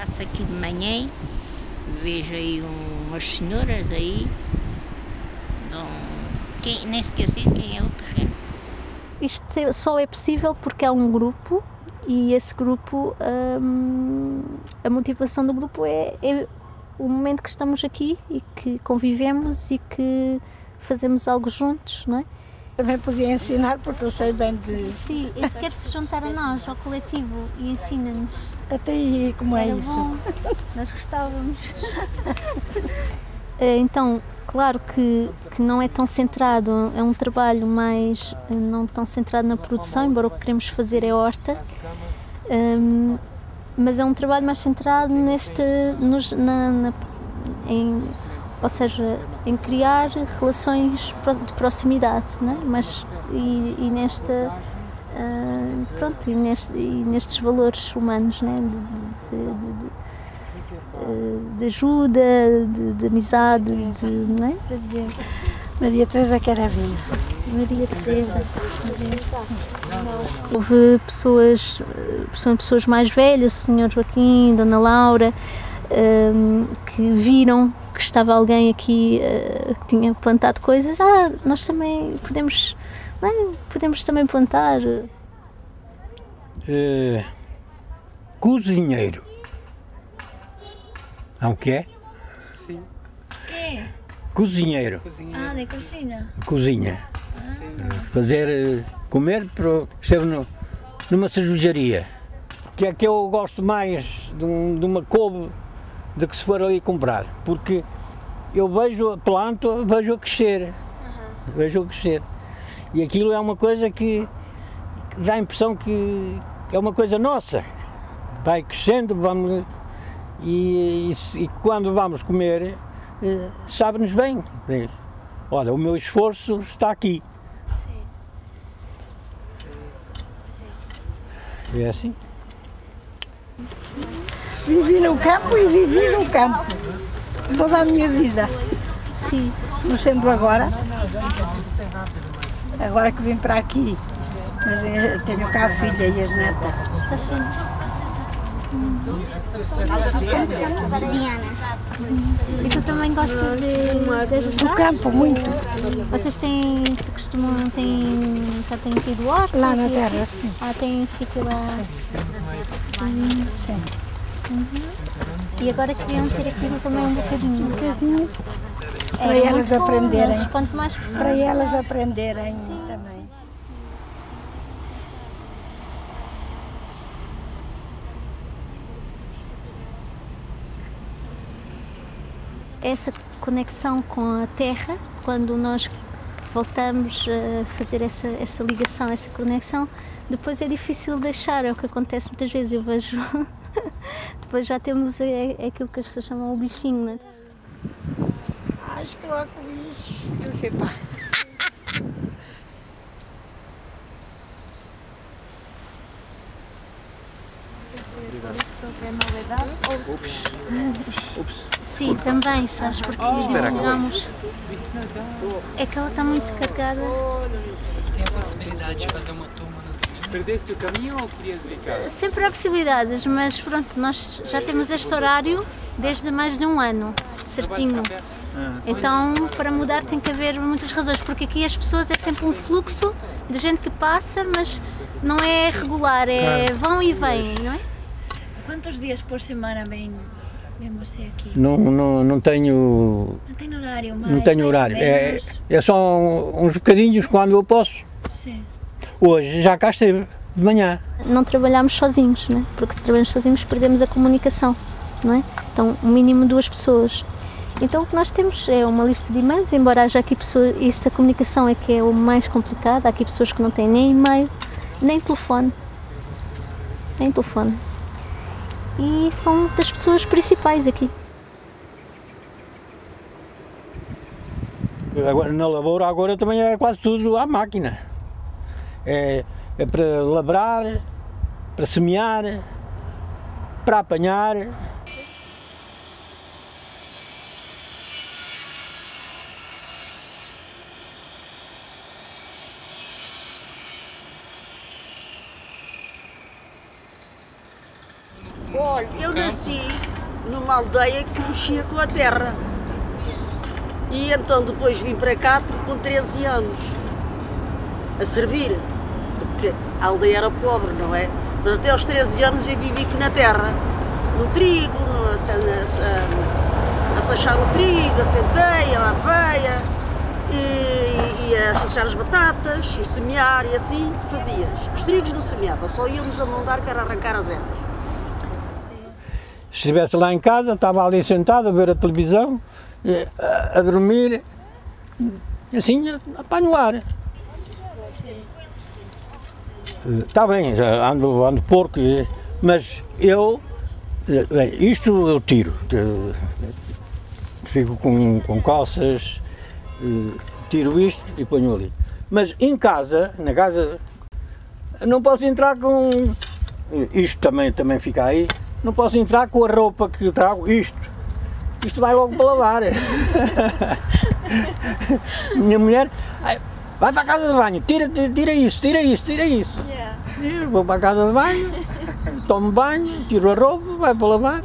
Passo aqui de manhã, vejo aí umas senhoras aí, não, quem, nem esqueci quem é o terreno. Isto só é possível porque há um grupo e esse grupo, hum, a motivação do grupo é, é o momento que estamos aqui e que convivemos e que fazemos algo juntos, não é? Também podia ensinar porque eu sei bem de. Sim, ele quer se juntar a nós, ao coletivo, e ensina-nos. Até aí, como é Era isso? bom, nós gostávamos. Eh, então, claro que, que não é tão centrado, é um trabalho mais eh, não tão centrado na produção, embora o que queremos fazer é horta. Hum, mas é um trabalho mais centrado neste, nos, na, na- em, ou seja, em criar relações de proximidade, não é? Mas e, e nesta ah, pronto e, neste- e nestes valores humanos, né? de, de- de- de- de ajuda, de, de amizade, de, não é? Maria Teresa Caravina. Maria Teresa. Houve pessoas, são pessoas mais velhas, o Sr. Joaquim, Dona Laura, ehm, que viram que estava alguém aqui que tinha plantado coisas. Ah, nós também podemos, é? podemos também plantar. Eh, cozinheiro. Não quer? Sim. Quê? Cozinheiro. Ah, de cozinha. Cozinha. Fazer eh, comer para esteve no, numa cervejaria. Que é que eu gosto mais de, um- de uma couve do que se for ali comprar. Porque eu vejo a planta, vejo a crescer. Vejo a crescer. E aquilo é uma coisa que dá a impressão que é uma coisa nossa. Vai crescendo, vamos. E, e- e quando vamos comer, eh, sabe-nos bem. Olha, o meu esforço está aqui. Sim. É assim? Vivi no campo e vivi no campo. Toda a minha vida. Sim. Não sendo agora. Agora que vim para aqui. Mas eh, tenho cá a filha e as netas. Está cheio. Diana. E tu também gostas de, de? No campo, muito. Vocês têm, costumam, têm, já têm tido hortas? Lá na e terra, assim? sim. Ah, tem sítio lá. Sim. E agora queriam ter aqui também um bocadinho. Um bocadinho. Para elas aprenderem. quanto mais pessoas. Para elas aprenderem também. Essa conexão com a terra, quando nós voltamos a fazer essa, essa ligação, essa conexão, depois é difícil deixar, é o que acontece muitas vezes. Eu vejo. depois já temos é aquilo que as pessoas chamam o bichinho, né? Acho que lá com isso, eu sei pá. Sim, também, sabes, porque divulgamos. É que ela está muito carregada. Tem a possibilidade de fazer uma turma no domingo. Perdeste o caminho ou querias vir cá? Sempre há possibilidades, mas pronto, nós já temos este horário desde mais de um ano, certinho. Então, para mudar tem que haver muitas razões, porque aqui as pessoas é sempre um fluxo de gente que passa, mas não é regular, é vão e vêm, não é? Quantos dias por semana vem, vem você aqui? Não, não, não tenho. Não tem horário, mais Não tenho horário. É, é só uns bocadinhos quando eu posso. Sim. Hoje já cá esteve, de manhã. Não trabalhamos sozinhos, né? porque se trabalhamos sozinhos perdemos a comunicação, não é? Então, o mínimo duas pessoas. Então, o que nós temos é uma lista de e-mails, embora haja aqui pessoas, esta comunicação é que é o mais complicado, há aqui pessoas que não têm nem e-mail, nem telefone, nem telefone. E são das pessoas principais aqui. Agora, na lavoura agora também é quase tudo à máquina. É, é para labrar, para semear, para apanhar. Olha, eu nasci numa aldeia que mexia com a terra. E então depois vim para cá com 13 anos a servir. Porque a aldeia era pobre, não é? Mas até aos 13 anos eu vivi aqui na terra. No trigo, no, a, a, a, sachar o trigo, a centeia, a aveia, e, e a sachar as batatas, e semear, e assim fazias. Os trigos não semeavam, só íamos a mandar que era arrancar as ervas. Se estivesse lá em casa, estava ali sentado a ver a televisão, eh, a, a dormir, assim, apanho ar. Está bem, ando, ando porco, eh, mas eu, eh, bem, isto eu tiro. eh, Fico com, com calças, eh, tiro isto e ponho ali. Mas em casa, na casa, não posso entrar com. Isto também, também fica aí. Não posso entrar com a roupa que trago, isto. Isto vai logo para lavar. Minha mulher, "Ai, vai para a casa de banho, tira, tira isso, tira isso, tira isso. Eu vou para a casa de banho, tomo banho, tiro a roupa, vai para lavar.